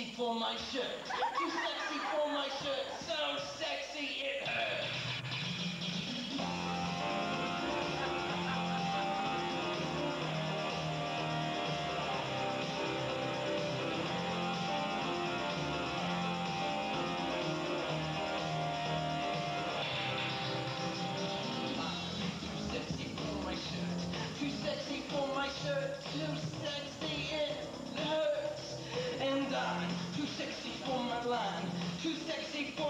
sexy for my shirt. Too sexy for my shirt. So sexy it hurts. 264.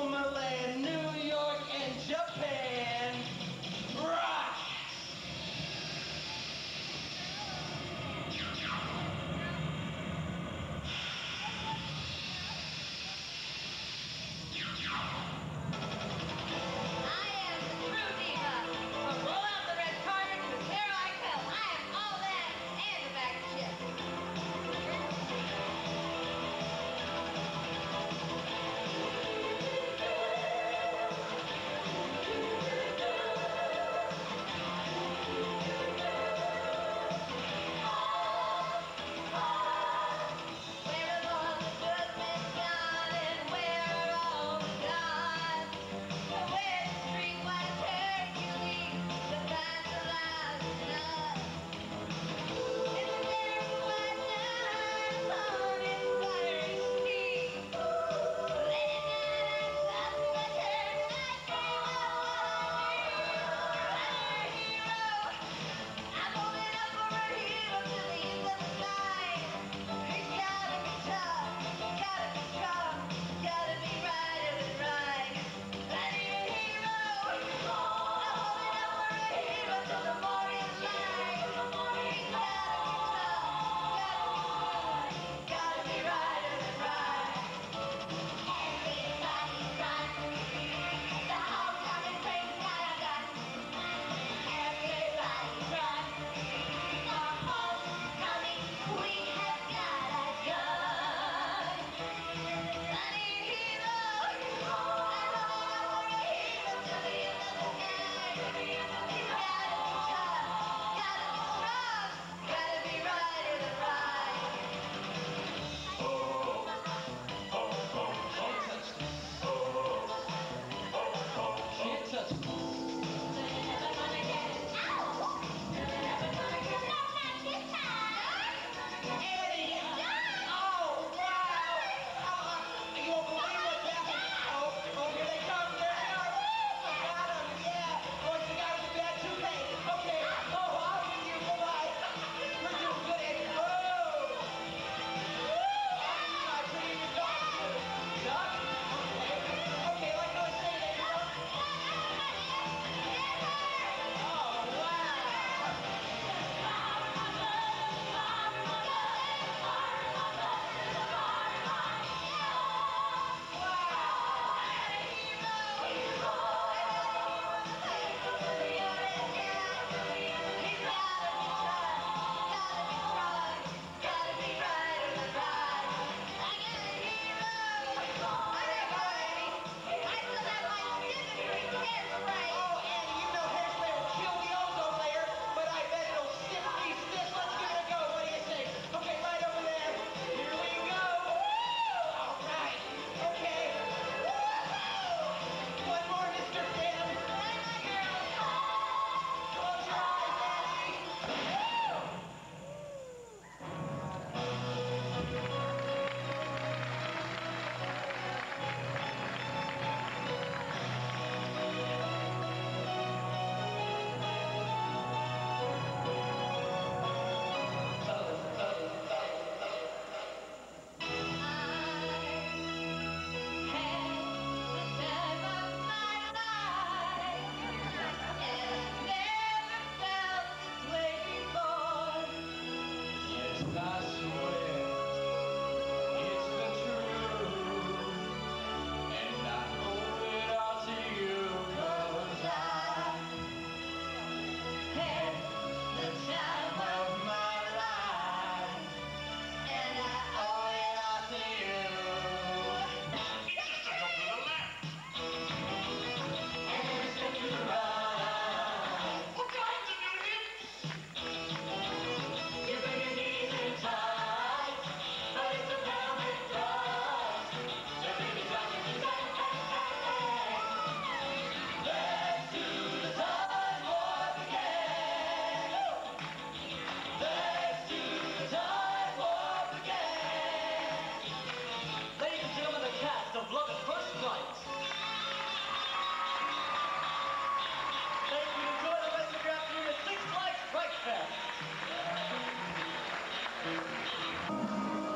Yeah.